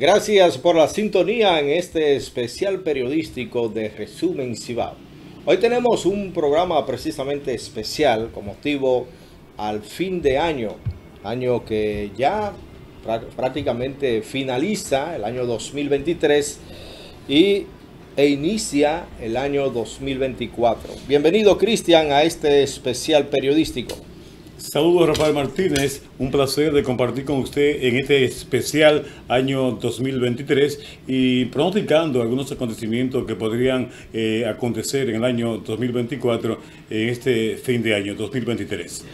Gracias por la sintonía en este especial periodístico de Resumen Cibao. Hoy tenemos un programa precisamente especial con motivo al fin de año, año que ya prácticamente finaliza el año 2023 y, e inicia el año 2024. Bienvenido Cristian a este especial periodístico. Saludos Rafael Martínez, un placer de compartir con usted en este especial año 2023 y pronosticando algunos acontecimientos que podrían eh, acontecer en el año 2024, en este fin de año 2023.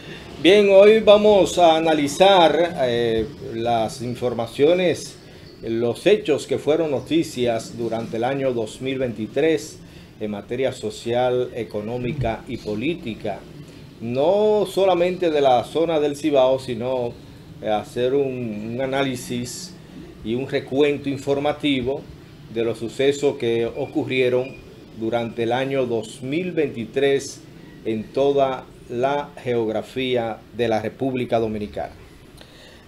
Bien, hoy vamos a analizar eh, las informaciones, los hechos que fueron noticias durante el año 2023 en materia social, económica y política no solamente de la zona del Cibao, sino eh, hacer un, análisis y un recuento informativo de los sucesos que ocurrieron durante el año 2023 en toda la geografía de la República Dominicana.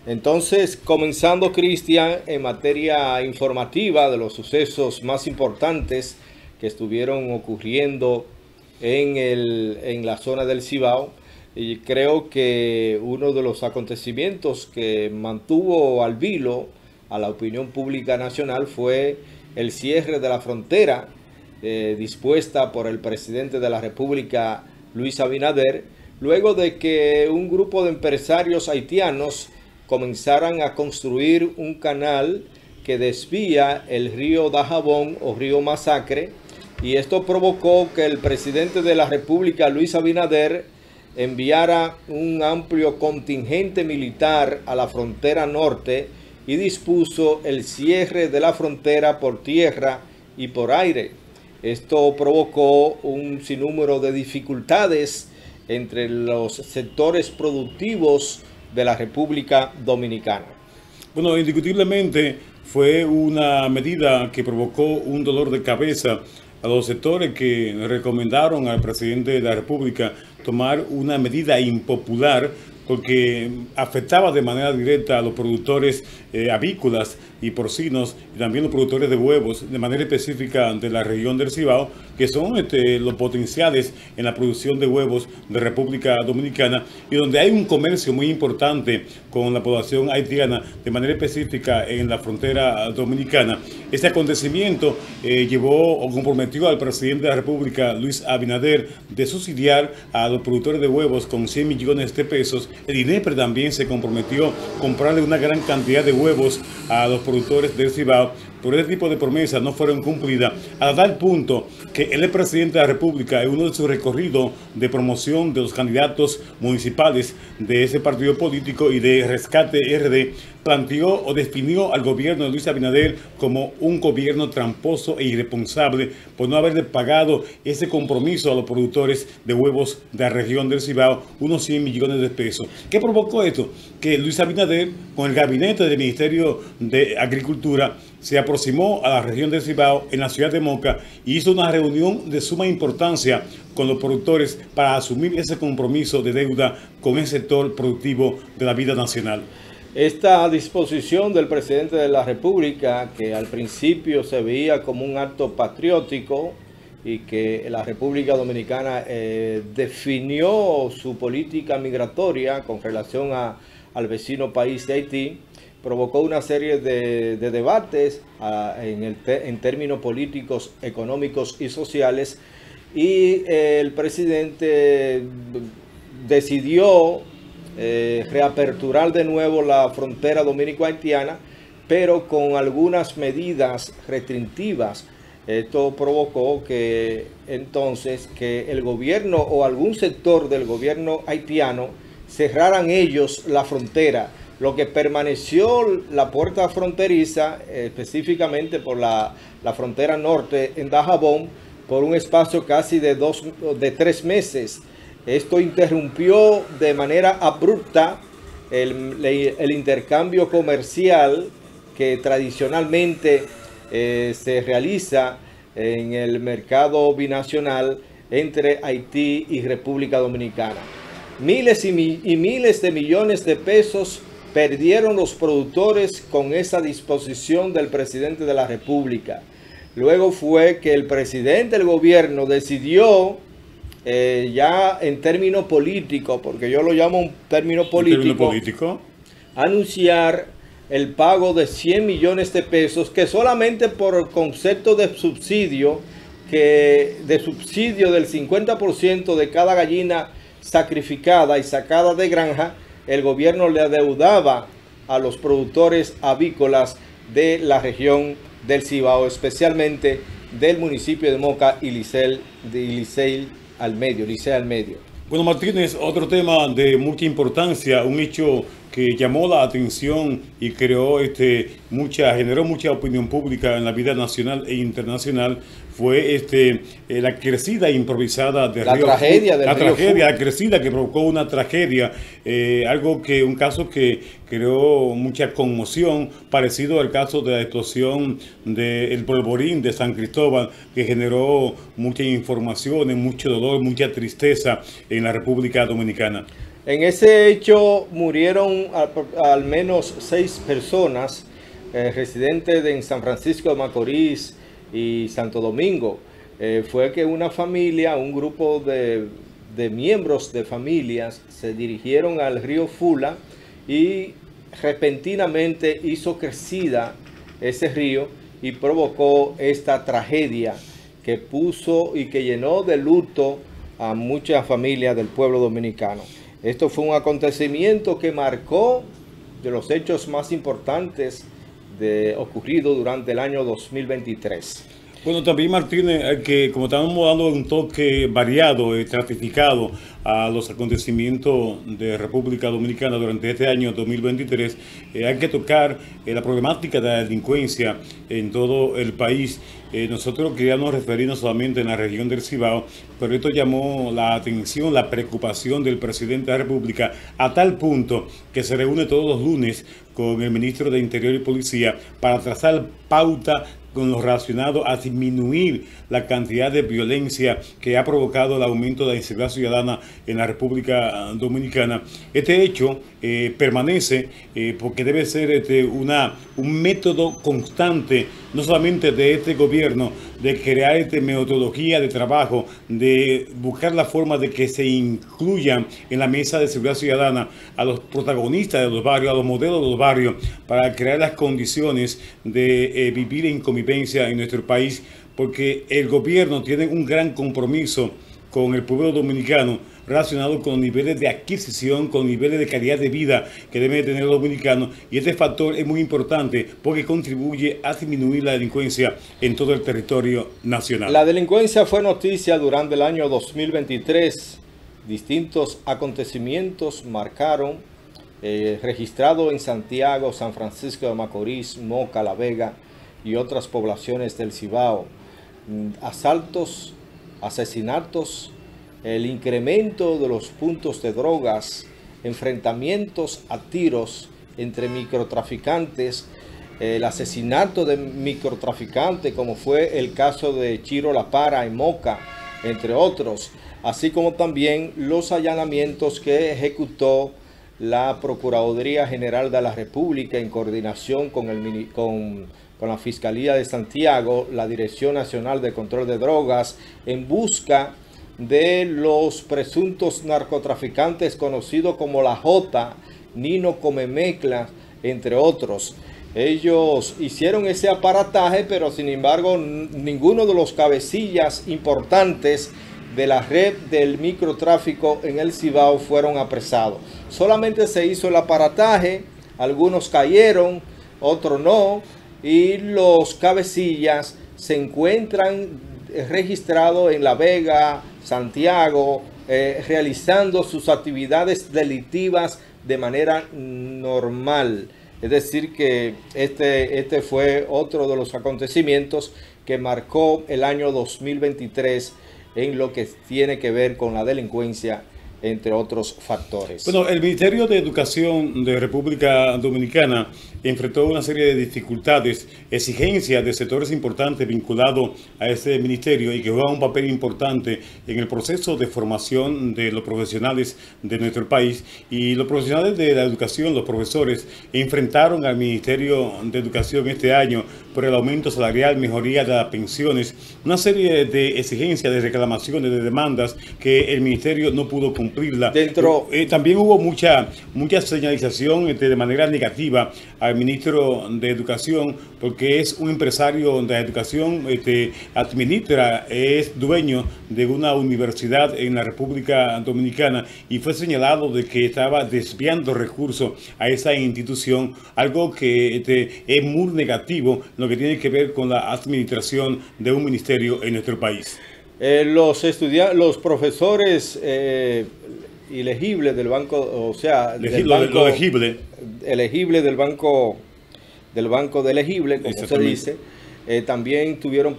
Entonces, comenzando Cristian en materia informativa de los sucesos más importantes que estuvieron ocurriendo en, el, en la zona del Cibao. Y creo que uno de los acontecimientos que mantuvo al vilo a la opinión pública nacional fue el cierre de la frontera eh, dispuesta por el presidente de la República, Luis Abinader, luego de que un grupo de empresarios haitianos comenzaran a construir un canal que desvía el río Dajabón o río Masacre y esto provocó que el presidente de la República, Luis Abinader, enviara un amplio contingente militar a la frontera norte y dispuso el cierre de la frontera por tierra y por aire. Esto provocó un sinnúmero de dificultades entre los sectores productivos de la República Dominicana. Bueno, indiscutiblemente fue una medida que provocó un dolor de cabeza a los sectores que recomendaron al presidente de la República tomar una medida impopular porque afectaba de manera directa a los productores eh, avícolas y porcinos y también los productores de huevos de manera específica de la región del Cibao, que son este, los potenciales en la producción de huevos de República Dominicana y donde hay un comercio muy importante con la población haitiana de manera específica en la frontera dominicana. Este acontecimiento eh, llevó o comprometió al presidente de la República, Luis Abinader, de subsidiar a los productores de huevos con 100 millones de pesos. El INEPRE también se comprometió a comprarle una gran cantidad de huevos a los productores del Cibao por ese tipo de promesas no fueron cumplidas, a tal punto que el presidente de la República, en uno de sus recorridos de promoción de los candidatos municipales de ese partido político y de rescate RD, planteó o definió al gobierno de Luis Abinader como un gobierno tramposo e irresponsable por no haberle pagado ese compromiso a los productores de huevos de la región del Cibao, unos 100 millones de pesos. ¿Qué provocó esto? Que Luis Abinader, con el gabinete del Ministerio de Agricultura, se aproximó a la región del Cibao en la ciudad de Moca y hizo una reunión de suma importancia con los productores para asumir ese compromiso de deuda con el sector productivo de la vida nacional. Esta disposición del presidente de la República, que al principio se veía como un acto patriótico y que la República Dominicana eh, definió su política migratoria con relación al vecino país de Haití, provocó una serie de, debates ah, en, términos políticos, económicos y sociales y eh, el presidente decidió eh, reaperturar de nuevo la frontera dominico-haitiana, pero con algunas medidas restrictivas. Esto provocó que entonces que el gobierno o algún sector del gobierno haitiano cerraran ellos la frontera lo que permaneció la puerta fronteriza, específicamente por la, frontera norte en Dajabón, por un espacio casi de, dos, de tres meses. Esto interrumpió de manera abrupta el, intercambio comercial que tradicionalmente eh, se realiza en el mercado binacional entre Haití y República Dominicana. Miles y miles de millones de pesos perdieron los productores con esa disposición del presidente de la República. Luego fue que el presidente del gobierno decidió, eh, ya en términos políticos, porque yo lo llamo un término político, político, anunciar el pago de 100 millones de pesos que solamente por concepto de subsidio, que de subsidio del 50% de cada gallina sacrificada y sacada de granja, el gobierno le adeudaba a los productores avícolas de la región del Cibao, especialmente del municipio de Moca y Licey, de al medio, Licey al medio. Bueno, Martínez, otro tema de mucha importancia, un hecho que llamó la atención y creó este mucha generó mucha opinión pública en la vida nacional e internacional fue este eh, la crecida improvisada de la tragedia la tragedia la crecida que provocó una tragedia eh, algo que un caso que creó mucha conmoción parecido al caso de la explosión del polvorín de San Cristóbal que generó muchas informaciones mucho dolor mucha tristeza en la República Dominicana en ese hecho murieron al, menos seis personas eh, residentes en San Francisco de Macorís y Santo Domingo. Eh, fue que una familia, un grupo de, de miembros de familias se dirigieron al río Fula y repentinamente hizo crecida ese río y provocó esta tragedia que puso y que llenó de luto a muchas familias del pueblo dominicano. Esto fue un acontecimiento que marcó de los hechos más importantes de, ocurrido durante el año 2023. Bueno, también Martínez, que como estamos dando un toque variado, estratificado a los acontecimientos de República Dominicana durante este año 2023, eh, hay que tocar eh, la problemática de la delincuencia en todo el país. Eh, nosotros queríamos referirnos solamente en la región del Cibao, pero esto llamó la atención, la preocupación del presidente de la República a tal punto que se reúne todos los lunes con el ministro de Interior y Policía para trazar pauta con lo relacionado a disminuir la cantidad de violencia que ha provocado el aumento de la inseguridad ciudadana en la República Dominicana. Este hecho eh, permanece eh, porque debe ser este, una, un método constante, no solamente de este gobierno, de crear esta metodología de trabajo, de buscar la forma de que se incluyan en la mesa de seguridad ciudadana a los protagonistas de los barrios, a los modelos de los barrios, para crear las condiciones de eh, vivir en convivencia en nuestro país, porque el gobierno tiene un gran compromiso con el pueblo dominicano relacionado con niveles de adquisición, con niveles de calidad de vida que deben tener los dominicanos. Y este factor es muy importante porque contribuye a disminuir la delincuencia en todo el territorio nacional. La delincuencia fue noticia durante el año 2023. Distintos acontecimientos marcaron, eh, registrado en Santiago, San Francisco de Macorís, Moca, La Vega y otras poblaciones del Cibao. Mm, asaltos, asesinatos, el incremento de los puntos de drogas, enfrentamientos a tiros entre microtraficantes, el asesinato de microtraficantes como fue el caso de Chiro La Para en Moca, entre otros, así como también los allanamientos que ejecutó la Procuraduría General de la República en coordinación con, el, con, con la Fiscalía de Santiago, la Dirección Nacional de Control de Drogas, en busca de los presuntos narcotraficantes conocidos como la J, Nino Comemecla, entre otros. Ellos hicieron ese aparataje, pero sin embargo ninguno de los cabecillas importantes de la red del microtráfico en el Cibao fueron apresados. Solamente se hizo el aparataje, algunos cayeron, otros no, y los cabecillas se encuentran registrados en La Vega, Santiago, eh, realizando sus actividades delictivas de manera normal. Es decir, que este, este fue otro de los acontecimientos que marcó el año 2023 en lo que tiene que ver con la delincuencia entre otros factores. Bueno, el Ministerio de Educación de República Dominicana enfrentó una serie de dificultades, exigencias de sectores importantes vinculados a este ministerio y que juegan un papel importante en el proceso de formación de los profesionales de nuestro país. Y los profesionales de la educación, los profesores, enfrentaron al Ministerio de Educación este año por el aumento salarial, mejoría de las pensiones, una serie de exigencias, de reclamaciones, de demandas que el Ministerio no pudo cumplirla. Dentro... Eh, también hubo mucha, mucha señalización este, de manera negativa al ministro de Educación, porque es un empresario de la educación, este, administra, es dueño de una universidad en la República Dominicana y fue señalado de que estaba desviando recursos a esa institución, algo que este, es muy negativo, lo que tiene que ver con la administración de un ministerio en nuestro país. Eh, los estudiantes, los profesores eh, elegibles del banco, o sea, del banco, elegible. elegible del banco del banco de elegible, como se dice, eh, también tuvieron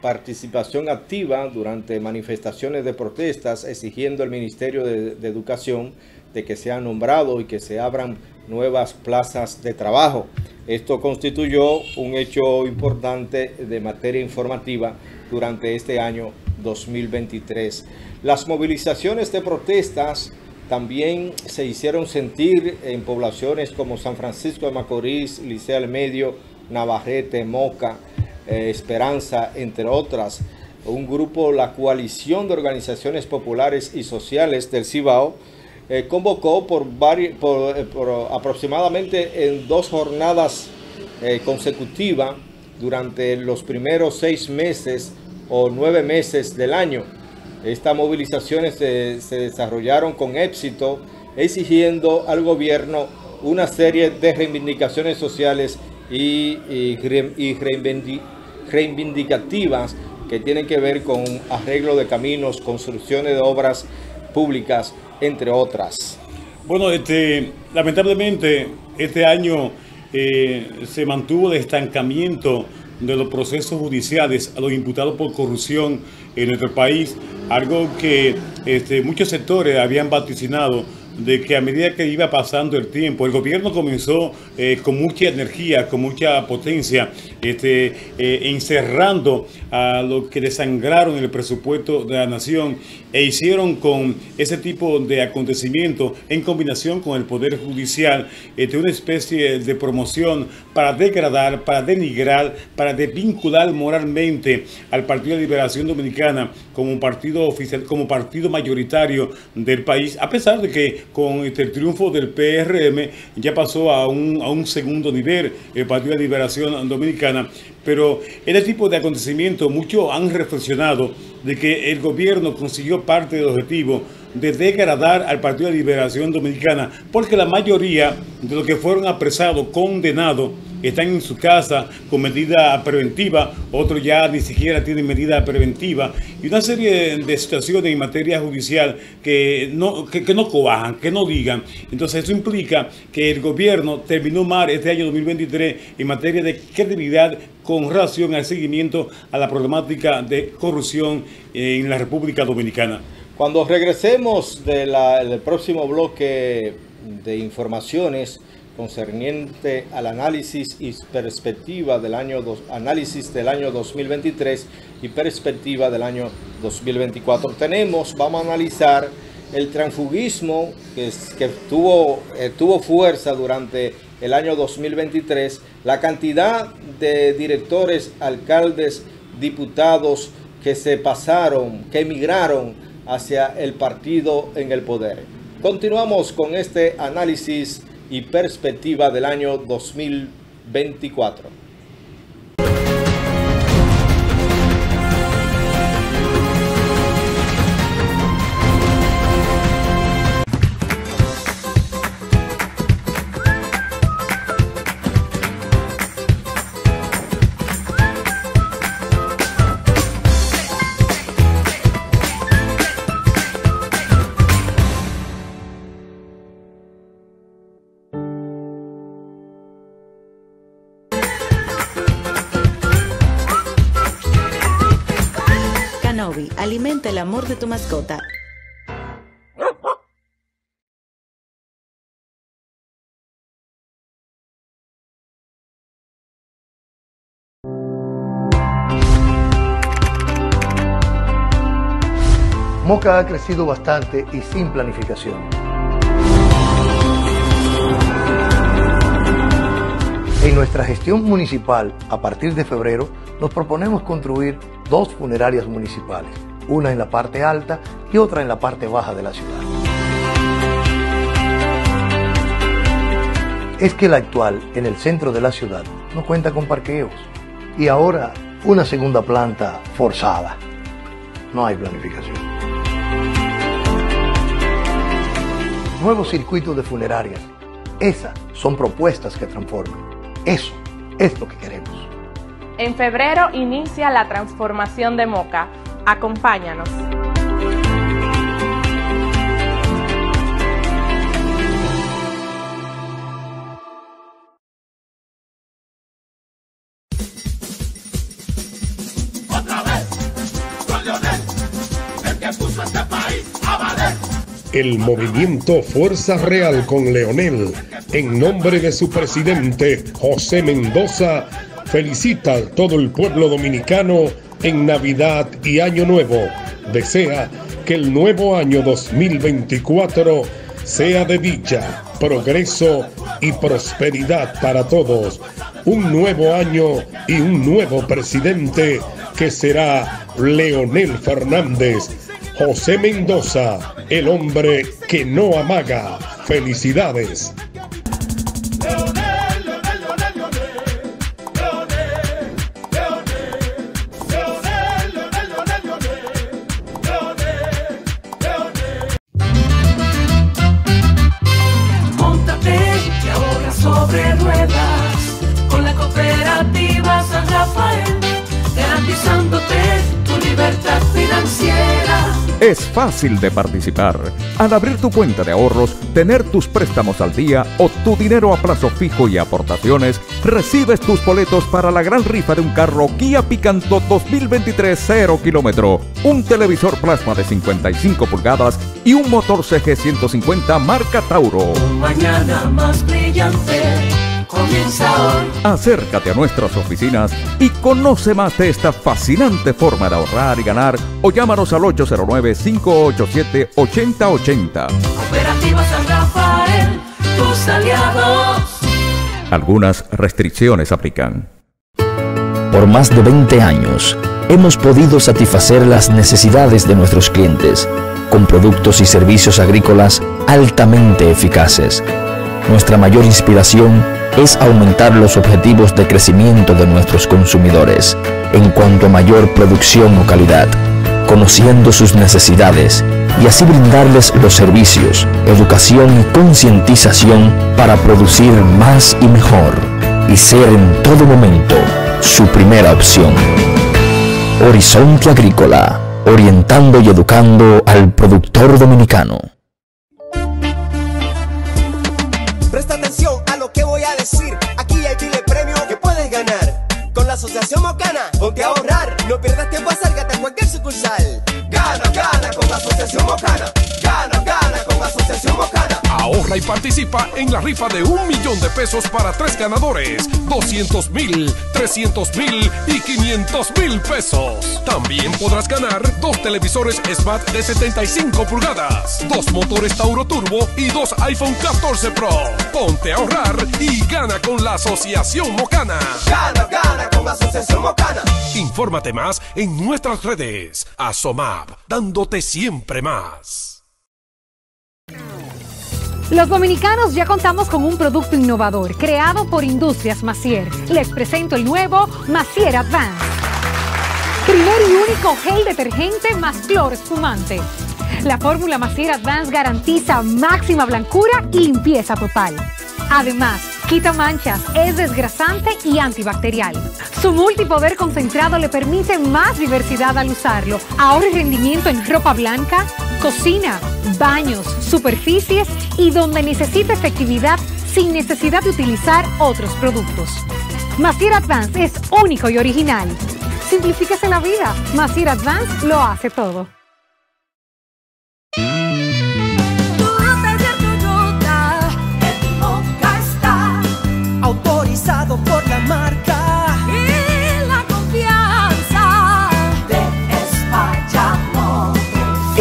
participación activa durante manifestaciones de protestas exigiendo al Ministerio de, de Educación de que sea nombrado y que se abran nuevas plazas de trabajo. Esto constituyó un hecho importante de materia informativa durante este año 2023. Las movilizaciones de protestas también se hicieron sentir en poblaciones como San Francisco de Macorís, Licea del Medio, Navarrete, Moca, eh, Esperanza, entre otras. Un grupo, la Coalición de Organizaciones Populares y Sociales del Cibao, eh, convocó por, por, eh, por, aproximadamente en dos jornadas consecutivas durante los primeros seis meses o nueve meses del año. Estas movilizaciones se, desarrollaron con éxito, exigiendo al gobierno una serie de reivindicaciones sociales y, reivindicativas que tienen que ver con arreglo de caminos, construcciones de obras públicas, entre otras. Bueno, este, lamentablemente este año eh, se mantuvo el estancamiento de los procesos judiciales a los imputados por corrupción en nuestro país, algo que este, muchos sectores habían vaticinado de que a medida que iba pasando el tiempo, el gobierno comenzó eh, con mucha energía, con mucha potencia, este, eh, encerrando a los que desangraron el presupuesto de la nación e hicieron con ese tipo de acontecimientos en combinación con el Poder Judicial este, una especie de promoción para degradar, para denigrar, para desvincular moralmente al Partido de Liberación Dominicana como partido oficial, como partido mayoritario del país, a pesar de que con este, el triunfo del PRM ya pasó a un, a un segundo nivel el Partido de Liberación Dominicana, pero este tipo de acontecimientos muchos han reflexionado de que el gobierno consiguió parte del objetivo de degradar al Partido de Liberación Dominicana, porque la mayoría de los que fueron apresados, condenados, están en su casa con medida preventiva, otros ya ni siquiera tienen medida preventiva, y una serie de situaciones en materia judicial que no, que, no cobajan, que no digan. Entonces eso implica que el gobierno terminó mal este año 2023 en materia de credibilidad con relación al seguimiento a la problemática de corrupción en la República Dominicana. Cuando regresemos del próximo bloque de informaciones, concerniente al análisis y perspectiva del año análisis del año 2023 y perspectiva del año 2024. Tenemos, vamos a analizar el transfugismo que, que eh, tuvo fuerza durante el año 2023, la cantidad de directores, alcaldes, diputados que se pasaron, que emigraron hacia el partido en el poder. Continuamos con este análisis y perspectiva del año 2024. amor de tu mascota. Moca ha crecido bastante y sin planificación. En nuestra gestión municipal, a partir de febrero, nos proponemos construir dos funerarias municipales, una en la parte alta y otra en la parte baja de la ciudad. Es que la actual, en el centro de la ciudad, no cuenta con parqueos y ahora una segunda planta forzada. No hay planificación. Nuevos circuitos de funerarias. Esas son propuestas que transforman. Eso es lo que queremos. En febrero inicia la transformación de Moca. Acompáñanos. El movimiento Fuerza Real con Leonel, en nombre de su presidente José Mendoza, felicita a todo el pueblo dominicano en Navidad y Año Nuevo. Desea que el nuevo año 2024 sea de dicha, progreso y prosperidad para todos. Un nuevo año y un nuevo presidente que será Leonel Fernández José Mendoza, el hombre que no amaga. Felicidades. Es fácil de participar. Al abrir tu cuenta de ahorros, tener tus préstamos al día o tu dinero a plazo fijo y aportaciones, recibes tus boletos para la gran rifa de un carro Kia Picanto 2023 0 kilómetro, un televisor plasma de 55 pulgadas y un motor CG 150 marca Tauro. Mañana más brillante comienza hoy. Acércate a nuestras oficinas y conoce más de esta fascinante forma de ahorrar y ganar o llámanos al 809-587-8080. Cooperativa San Rafael, tus aliados. Algunas restricciones aplican. Por más de 20 años, hemos podido satisfacer las necesidades de nuestros clientes con productos y servicios agrícolas altamente eficaces. Nuestra mayor inspiración es aumentar los objetivos de crecimiento de nuestros consumidores en cuanto a mayor producción o calidad, conociendo sus necesidades y así brindarles los servicios, educación y concientización para producir más y mejor y ser en todo momento su primera opción. Horizonte Agrícola, orientando y educando al productor dominicano. Ponte a ahorrar. No pierdas tiempo, acércate a cualquier sucursal. Gana, gana con la Asociación Mocana. Gana, gana con Asociación Mocana. Ahorra y participa en la rifa de un millón de pesos para tres ganadores, 200 mil, 300 mil y 500 mil pesos. También podrás ganar dos televisores Smart de 75 pulgadas, dos motores Tauro Turbo y dos iPhone 14 Pro. Ponte a ahorrar y gana con la Asociación Mocana. Gana, gana con la Asociación Mocana. Infórmate más en nuestras redes. Asomab, dándote siempre más. Los dominicanos ya contamos con un producto innovador creado por Industrias Macier. Les presento el nuevo Macier Advance. Primer y único gel detergente más cloro espumante. La fórmula Macier Advance garantiza máxima blancura y limpieza total. Además, quita manchas, es desgrasante y antibacterial. Su multipoder concentrado le permite más diversidad al usarlo. Ahorra rendimiento en ropa blanca, cocina, baños, superficies y donde necesite efectividad sin necesidad de utilizar otros productos. Macier Advance es único y original. Simplifíquese la vida. Macier Advance lo hace todo.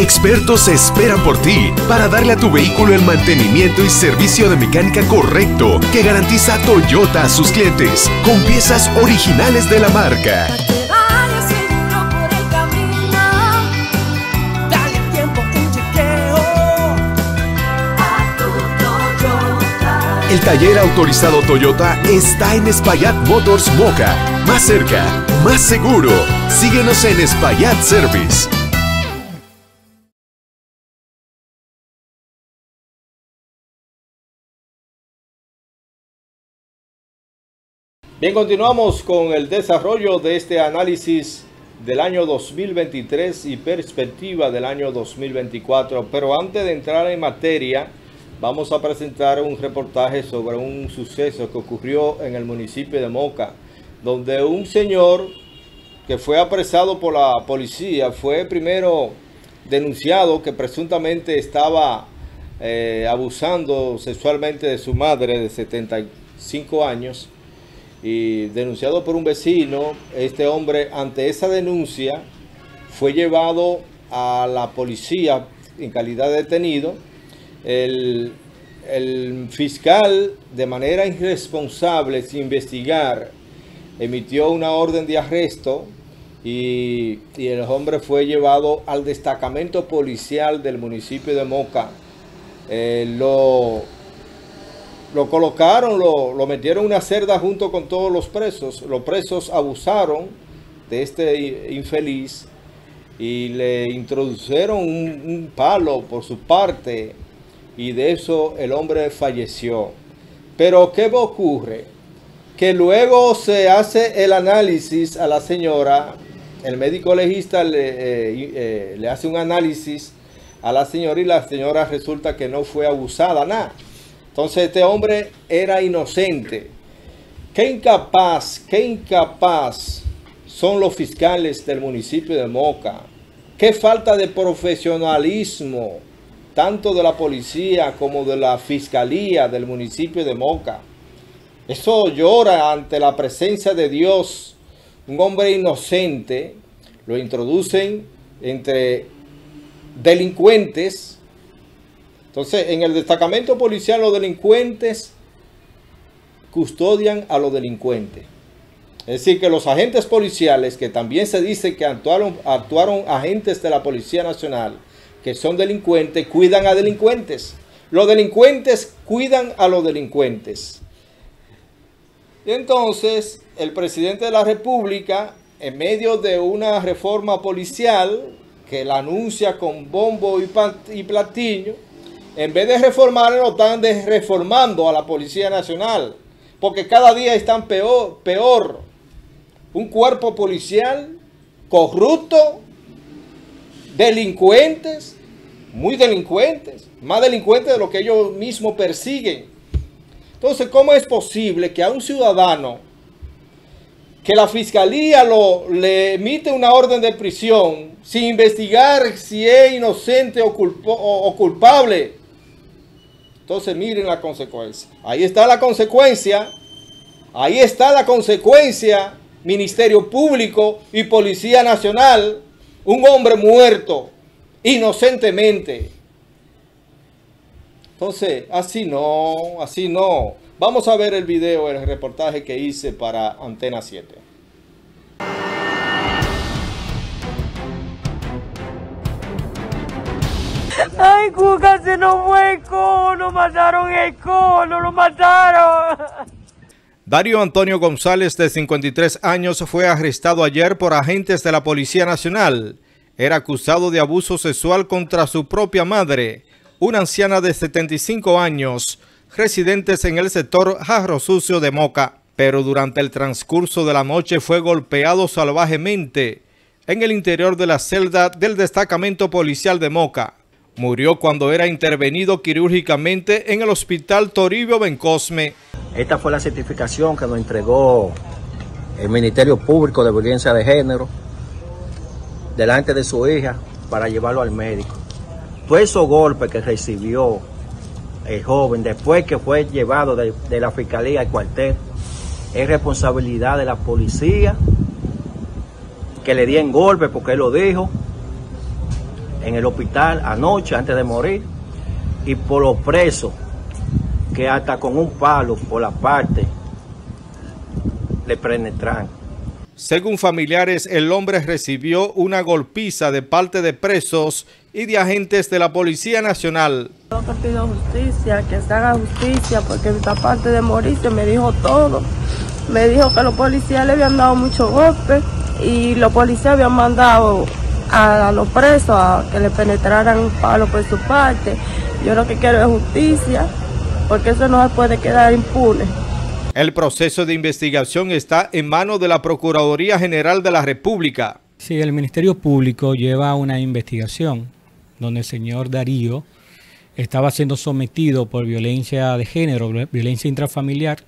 Expertos esperan por ti para darle a tu vehículo el mantenimiento y servicio de mecánica correcto que garantiza Toyota a sus clientes con piezas originales de la marca. El taller autorizado Toyota está en Espaillat Motors Moca. Más cerca, más seguro. Síguenos en Espaillat Service. Bien, continuamos con el desarrollo de este análisis del año 2023 y perspectiva del año 2024. Pero antes de entrar en materia, vamos a presentar un reportaje sobre un suceso que ocurrió en el municipio de Moca, donde un señor que fue apresado por la policía fue primero denunciado que presuntamente estaba eh, abusando sexualmente de su madre de 75 años y denunciado por un vecino, este hombre ante esa denuncia fue llevado a la policía en calidad de detenido. El, fiscal de manera irresponsable, sin investigar, emitió una orden de arresto y, y, el hombre fue llevado al destacamento policial del municipio de Moca. Eh, lo lo colocaron, lo, lo, metieron en una cerda junto con todos los presos. Los presos abusaron de este infeliz y le introdujeron un, palo por su parte y de eso el hombre falleció. Pero ¿qué ocurre? Que luego se hace el análisis a la señora, el médico legista le, eh, eh, le hace un análisis a la señora y la señora resulta que no fue abusada, nada. Entonces este hombre era inocente. Qué incapaz, qué incapaz son los fiscales del municipio de Moca. Qué falta de profesionalismo, tanto de la policía como de la fiscalía del municipio de Moca. Eso llora ante la presencia de Dios. Un hombre inocente lo introducen entre delincuentes entonces, en el destacamento policial los delincuentes custodian a los delincuentes. Es decir, que los agentes policiales, que también se dice que actuaron, agentes de la Policía Nacional, que son delincuentes, cuidan a delincuentes. Los delincuentes cuidan a los delincuentes. Y entonces, el presidente de la República, en medio de una reforma policial, que la anuncia con bombo y platillo, en vez de reformarlo, están reformando a la Policía Nacional. Porque cada día están peor, peor. Un cuerpo policial corrupto, delincuentes, muy delincuentes, más delincuentes de lo que ellos mismos persiguen. Entonces, ¿cómo es posible que a un ciudadano que la fiscalía lo, le emite una orden de prisión sin investigar si es inocente o, culpable, entonces miren la consecuencia. Ahí está la consecuencia. Ahí está la consecuencia. Ministerio Público y Policía Nacional. Un hombre muerto inocentemente. Entonces, así no, así no. Vamos a ver el video, el reportaje que hice para Antena 7. Ay, Cuca, se nos fue el cono, mataron el cono, lo mataron. Dario Antonio González, de 53 años, fue arrestado ayer por agentes de la Policía Nacional. Era acusado de abuso sexual contra su propia madre, una anciana de 75 años, residentes en el sector Jarro Sucio de Moca. Pero durante el transcurso de la noche fue golpeado salvajemente en el interior de la celda del destacamento policial de Moca. Murió cuando era intervenido quirúrgicamente en el hospital Toribio Bencosme. Esta fue la certificación que nos entregó el Ministerio Público de Violencia de Género delante de su hija para llevarlo al médico. Todos esos golpes que recibió el joven después que fue llevado de, de la fiscalía al cuartel es responsabilidad de la policía que le dieron golpe porque él lo dijo en el hospital anoche antes de morir y por los presos que hasta con un palo por la parte le penetran. Según familiares, el hombre recibió una golpiza de parte de presos y de agentes de la Policía Nacional. Yo que pido justicia, que se haga justicia, porque esta parte de morirse me dijo todo. Me dijo que los policías le habían dado muchos golpes y los policías habían mandado a, los presos a que le penetraran un palo por su parte. Yo lo que quiero es justicia, porque eso no se puede quedar impune. El proceso de investigación está en manos de la Procuraduría General de la República. Sí, el Ministerio Público lleva una investigación donde el señor Darío estaba siendo sometido por violencia de género, violencia intrafamiliar,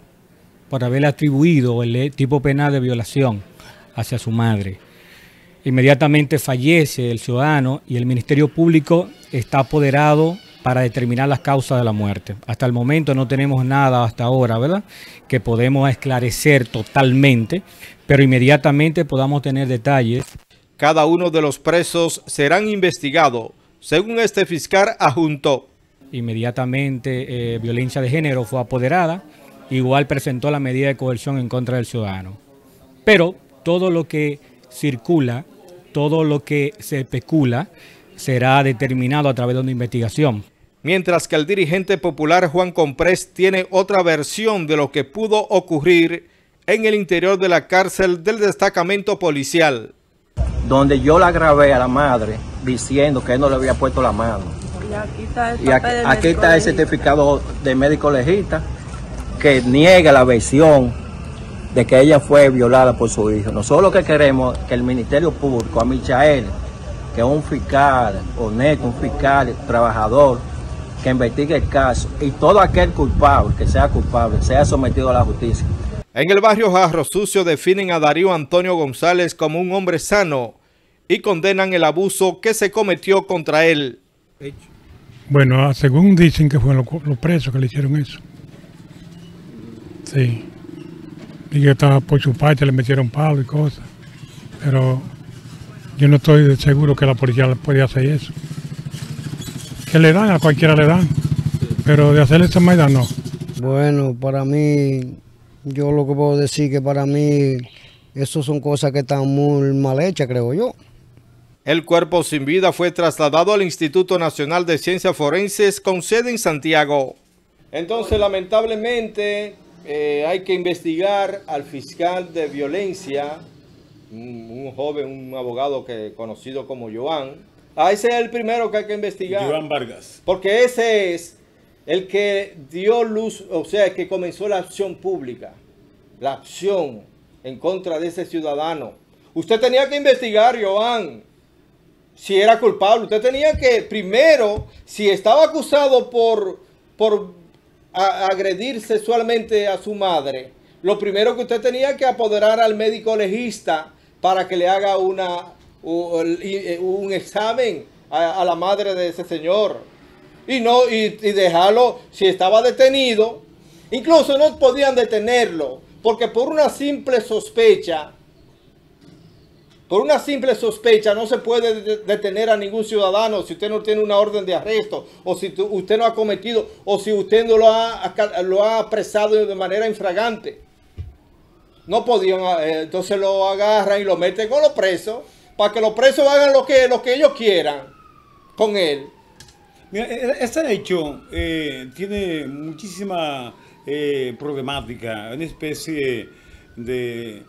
por haberle atribuido el tipo penal de violación hacia su madre. Inmediatamente fallece el ciudadano y el Ministerio Público está apoderado para determinar las causas de la muerte. Hasta el momento no tenemos nada hasta ahora, ¿verdad? Que podemos esclarecer totalmente, pero inmediatamente podamos tener detalles. Cada uno de los presos serán investigados, según este fiscal adjuntó. Inmediatamente eh, violencia de género fue apoderada, igual presentó la medida de coerción en contra del ciudadano. Pero todo lo que circula, todo lo que se especula, será determinado a través de una investigación mientras que el dirigente popular Juan Comprés tiene otra versión de lo que pudo ocurrir en el interior de la cárcel del destacamento policial. Donde yo la grabé a la madre diciendo que él no le había puesto la mano. Y aquí está el, certificado de médico legista que niega la versión de que ella fue violada por su hijo. Nosotros lo que queremos es que el Ministerio Público, a Michael, que es un fiscal honesto, un fiscal trabajador, que investigue el caso y todo aquel culpable, que sea culpable, sea sometido a la justicia. En el barrio Jarro Sucio definen a Darío Antonio González como un hombre sano y condenan el abuso que se cometió contra él. Bueno, ah, según dicen que fueron los, presos que le hicieron eso. Sí. Y que estaba por su parte, le metieron palo y cosas. Pero yo no estoy seguro que la policía podía hacer eso que le dan, a cualquiera le dan. Pero de hacer esa maldad no. Bueno, para mí, yo lo que puedo decir que para mí, eso son cosas que están muy mal hechas, creo yo. El cuerpo sin vida fue trasladado al Instituto Nacional de Ciencias Forenses con sede en Santiago. Entonces, lamentablemente, eh, hay que investigar al fiscal de violencia, un, un joven, un abogado que conocido como Joan, Ah, ese es el primero que hay que investigar. Joan Vargas. Porque ese es el que dio luz, o sea, el que comenzó la acción pública. La acción en contra de ese ciudadano. Usted tenía que investigar, Joan, si era culpable. Usted tenía que, primero, si estaba acusado por, por agredir sexualmente a su madre, lo primero que usted tenía que apoderar al médico legista para que le haga una eh, un examen a, la madre de ese señor. Y, no, y, dejarlo, si estaba detenido, incluso no podían detenerlo, porque por una simple sospecha, por una simple sospecha no se puede detener a ningún ciudadano si usted no tiene una orden de arresto, o si usted no ha cometido, o si usted no lo ha, lo ha apresado de manera infragante. No podían, eh, entonces lo agarran y lo meten con los presos para que los presos hagan lo que, lo que ellos quieran con él. Mira, e, e, este hecho eh, tiene muchísima eh, problemática, una especie de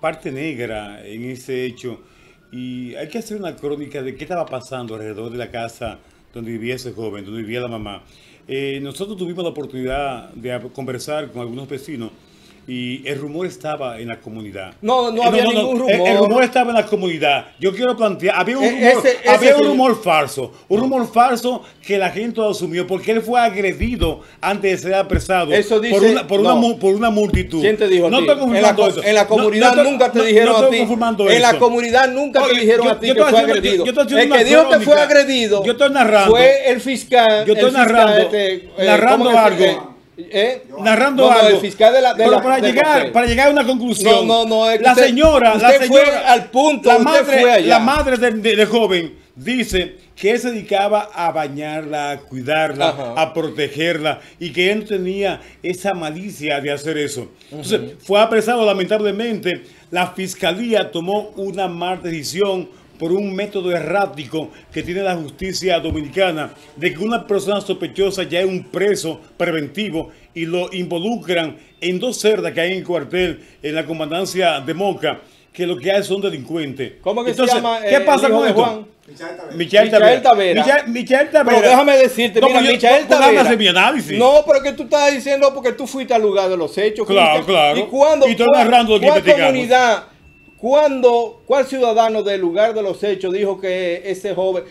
parte negra en ese hecho. Y hay que hacer una crónica de qué estaba pasando alrededor de la casa donde vivía ese joven, donde vivía la mamá. nosotros tuvimos la oportunidad de conversar con algunos vecinos y el rumor estaba en la comunidad. No, no había ningún rumor. El, rumor estaba en la comunidad. Yo quiero plantear, había un e, rumor, había un rumor falso, un rumor falso que la gente asumió porque él fue agredido antes de ser apresado eso dice, por, una, por, una, por una multitud. ¿Quién te dijo no a ti? en la, eso. En la comunidad nunca te dijeron a ti. En la comunidad nunca te dijeron a ti que fue agredido. el que dijo que fue agredido yo estoy narrando, fue el fiscal. Yo estoy narrando, este, eh, narrando algo ¿Eh? narrando algo. fiscal de la, pero para llegar, para llegar a una conclusión. No, no, no. la señora, la señora, al punto. La madre, la madre de, de, joven dice que él se dedicaba a bañarla, a cuidarla, Ajá. a protegerla y que él no tenía esa malicia de hacer eso. Entonces, fue apresado lamentablemente. La fiscalía tomó una mala decisión por un método errático que tiene la justicia dominicana de que una persona sospechosa ya es un preso preventivo y lo involucran en dos cerdas que hay en el cuartel en la comandancia de Moca que lo que hay son delincuentes. ¿Cómo que Entonces, se llama ¿Qué eh, pasa con esto? Juan? Michael Michael Tavera. Tavera. Michael, Michael Tavera. Pero déjame decirte, No, mira, yo- Michael Tavera. hacer mi análisis. No, pero que tú estás diciendo porque tú fuiste al lugar de los hechos. Claro, claro. ¿Y cuándo, Y estoy narrando lo que comunidad, cuándo, cuál ciudadano del lugar de los hechos dijo que ese joven,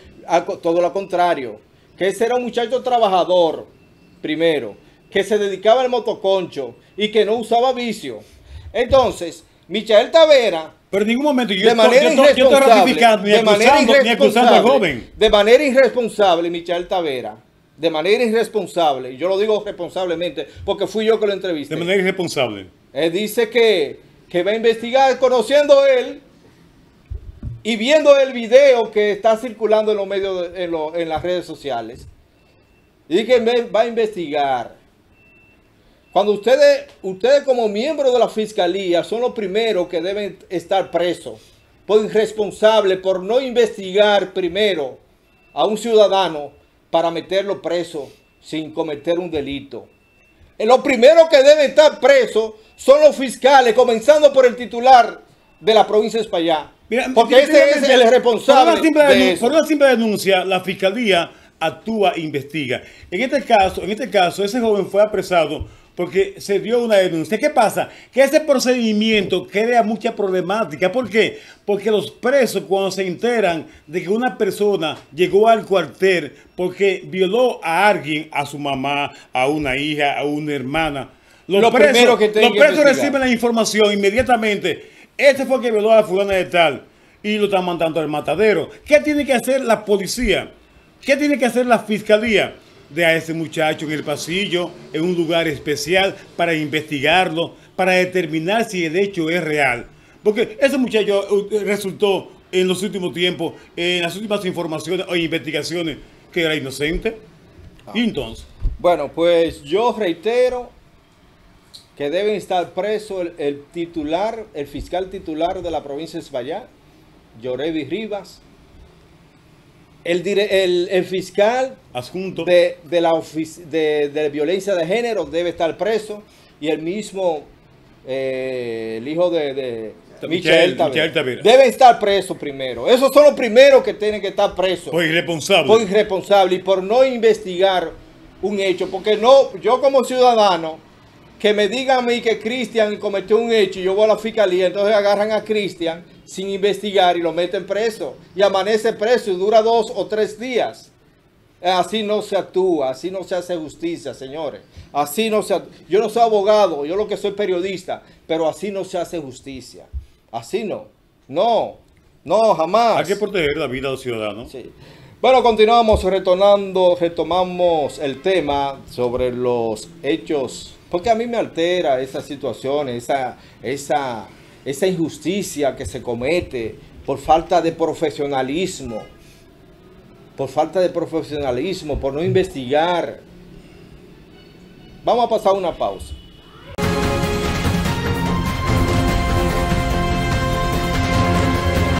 todo lo contrario, que ese era un muchacho trabajador, primero, que se dedicaba al motoconcho y que no usaba vicio? Entonces, Michael Tavera Pero en ningún momento yo de estoy- manera yo estoy- yo estoy irresponsable, ratificando ni de manera acusando- ni acusando al joven. De manera irresponsable, Michael Tavera, de manera irresponsable, y yo lo digo responsablemente porque fui yo que lo entrevisté. De manera irresponsable. Él dice que, que va a investigar conociendo él y viendo el video que está circulando en los medios, en, lo- en las redes sociales. Y que va a investigar. Cuando ustedes, ustedes como miembros de la fiscalía son los primeros que deben estar presos por irresponsable, por no investigar primero a un ciudadano para meterlo preso sin cometer un delito. Eh, Los primeros que deben estar presos son los fiscales, comenzando por el titular de la provincia de España. Porque ese es el responsable Por una, simple de denun- eso. por una simple denuncia, la fiscalía actúa e investiga. En este caso, en este caso, ese joven fue apresado porque se dio una denuncia. ¿Qué pasa? Que ese procedimiento crea mucha problemática. ¿Por qué? Porque los presos cuando se enteran de que una persona llegó al cuartel porque violó a alguien, a su mamá, a una hija, a una hermana, los Lo presos, primero que tienen los que presos investigar. reciben la información inmediatamente. Este fue el que violó a la fulana de tal y lo están mandando al matadero. ¿Qué tiene que hacer la policía? ¿Qué tiene que hacer la fiscalía? De a ese muchacho en el pasillo, en un lugar especial, para investigarlo, para determinar si el hecho es real. Porque ese muchacho eh, resultó en los últimos tiempos, en las últimas informaciones o investigaciones, que era inocente. Y entonces, Bueno, pues yo reitero que deben estar presos el, el titular, el fiscal titular de la provincia de España, Llorevi Rivas, el, dire- el, el fiscal adjunto de, de la ofici- de, de violencia de género debe estar preso y el mismo, eh, el hijo de, de Tavera, Tavera. deben estar presos primero. Esos son los primeros que tienen que estar presos Por irresponsable. por irresponsable y por no investigar un hecho. Porque no, yo como ciudadano, que me digan a mí que Cristian cometió un hecho y yo voy a la fiscalía, entonces agarran a Cristian sin investigar y lo meten preso. Y amanece preso y dura dos o tres días. Así no se actúa, así no se hace justicia, señores. Así no se act- Yo no soy abogado, yo lo que soy periodista, pero así no se hace justicia. Así no. No, no, jamás. hay que proteger la vida de los ciudadanos. Bueno, continuamos retornando, retomamos el tema sobre los hechos, porque a mí me altera esa situación, esa, esa, esa injusticia que se comete por falta de profesionalismo, por falta de profesionalismo, por no investigar. Vamos a pasar una pausa.